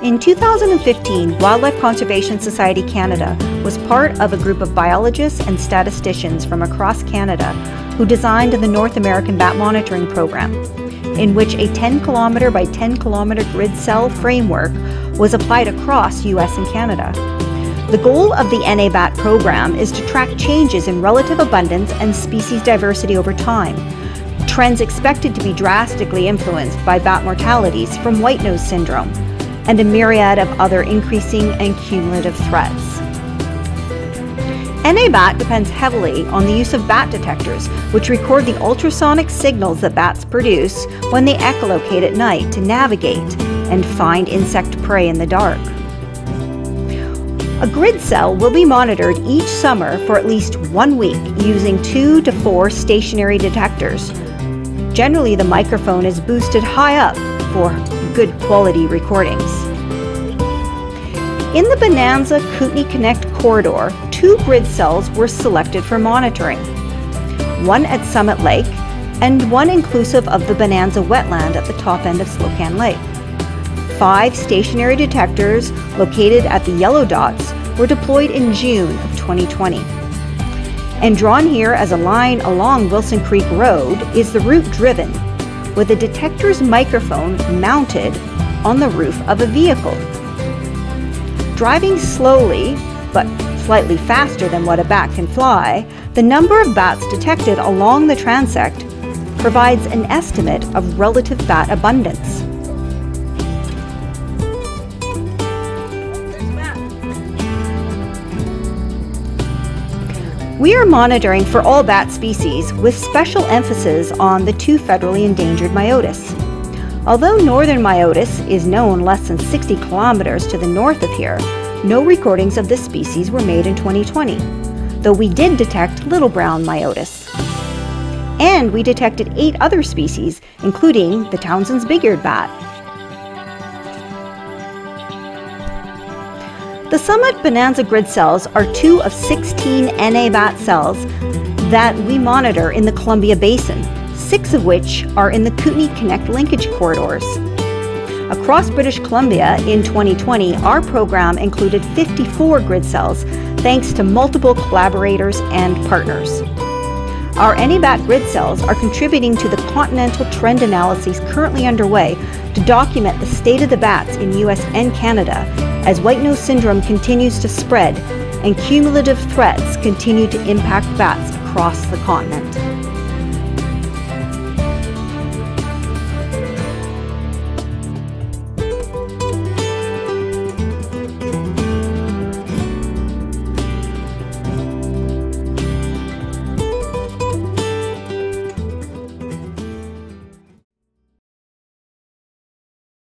In 2015, Wildlife Conservation Society Canada was part of a group of biologists and statisticians from across Canada who designed the North American Bat Monitoring Program, in which a 10 kilometer by 10 kilometer grid cell framework was applied across US and Canada. The goal of the NABAT program is to track changes in relative abundance and species diversity over time, trends expected to be drastically influenced by bat mortalities from white nose syndrome, and a myriad of other increasing and cumulative threats. NABAT depends heavily on the use of bat detectors, which record the ultrasonic signals that bats produce when they echolocate at night to navigate and find insect prey in the dark. A grid cell will be monitored each summer for at least one week using two to four stationary detectors. Generally, the microphone is boosted high up for good quality recordings. In the Bonanza Kootenay Connect corridor, two grid cells were selected for monitoring. One at Summit Lake and one inclusive of the Bonanza wetland at the top end of Slocan Lake. Five stationary detectors located at the yellow dots were deployed in June of 2020. And drawn here as a line along Wilson Creek Road is the route driven, with a detector's microphone mounted on the roof of a vehicle. Driving slowly, but slightly faster than what a bat can fly, the number of bats detected along the transect provides an estimate of relative bat abundance. We are monitoring for all bat species with special emphasis on the two federally endangered myotis. Although northern myotis is known less than 60 kilometers to the north of here, no recordings of this species were made in 2020, though we did detect little brown myotis. And we detected eight other species, including the Townsend's big-eared bat. The Summit Bonanza grid cells are two of 16 NABAT cells that we monitor in the Columbia Basin, six of which are in the Kootenay Connect linkage corridors. Across British Columbia in 2020, our program included 54 grid cells thanks to multiple collaborators and partners. Our NABAT grid cells are contributing to the continental trend analyses currently underway to document the state of the bats in US and Canada as white nose syndrome continues to spread and cumulative threats continue to impact bats across the continent.